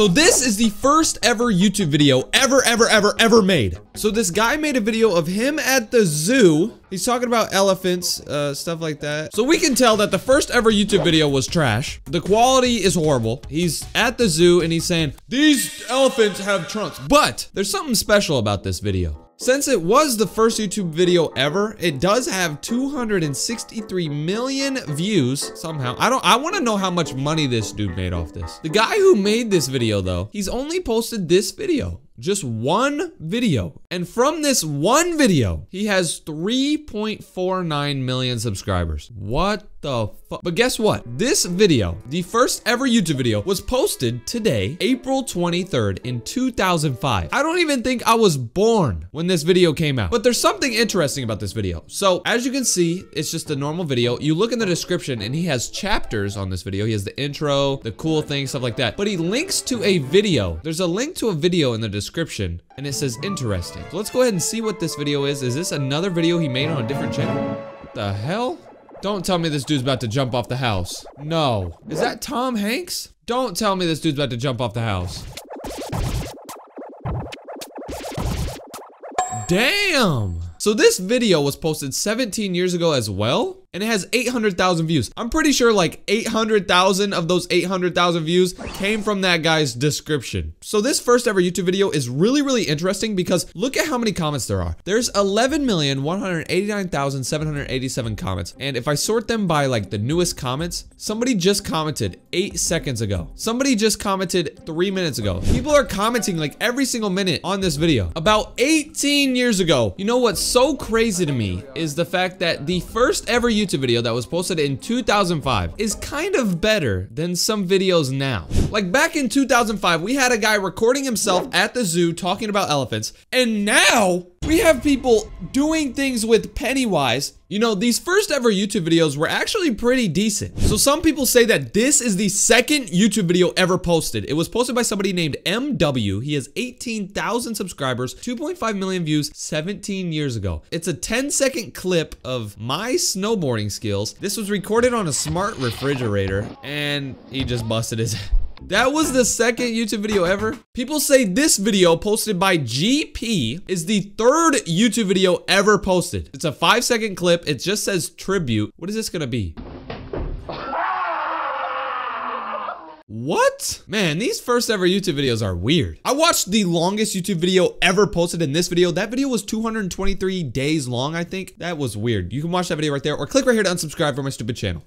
So this is the first ever YouTube video ever, ever, ever, ever made. So this guy made a video of him at the zoo. He's talking about elephants, uh, stuff like that. So we can tell that the first ever YouTube video was trash. The quality is horrible. He's at the zoo and he's saying, these elephants have trunks. But there's something special about this video. Since it was the first YouTube video ever, it does have 263 million views somehow. I don't, I want to know how much money this dude made off this. The guy who made this video though, he's only posted this video. Just one video. And from this one video, he has 3.49 million subscribers. What the fuck? But guess what? This video, the first ever YouTube video, was posted today, April 23rd in 2005. I don't even think I was born when this video came out. But there's something interesting about this video. So as you can see, it's just a normal video. You look in the description and he has chapters on this video. He has the intro, the cool thing, stuff like that. But he links to a video. There's a link to a video in the description description and it says interesting. So let's go ahead and see what this video is. Is this another video he made on a different channel? The hell? Don't tell me this dude's about to jump off the house. No. Is that Tom Hanks? Don't tell me this dude's about to jump off the house. Damn! So this video was posted 17 years ago as well and it has 800,000 views. I'm pretty sure like 800,000 of those 800,000 views came from that guy's description. So this first ever YouTube video is really, really interesting because look at how many comments there are. There's 11,189,787 comments. And if I sort them by like the newest comments, somebody just commented eight seconds ago. Somebody just commented three minutes ago. People are commenting like every single minute on this video. About 18 years ago. You know what's so crazy to me is the fact that the first ever YouTube video that was posted in 2005 is kind of better than some videos now. Like back in 2005, we had a guy recording himself at the zoo talking about elephants, and now we have people doing things with Pennywise. You know, these first ever YouTube videos were actually pretty decent. So some people say that this is the second YouTube video ever posted. It was posted by somebody named MW. He has 18,000 subscribers, 2.5 million views 17 years ago. It's a 10 second clip of my skills. This was recorded on a smart refrigerator and he just busted his That was the second YouTube video ever. People say this video posted by GP is the third YouTube video ever posted. It's a five second clip. It just says tribute. What is this gonna be? What? Man, these first ever YouTube videos are weird. I watched the longest YouTube video ever posted in this video. That video was 223 days long, I think. That was weird. You can watch that video right there or click right here to unsubscribe from my stupid channel.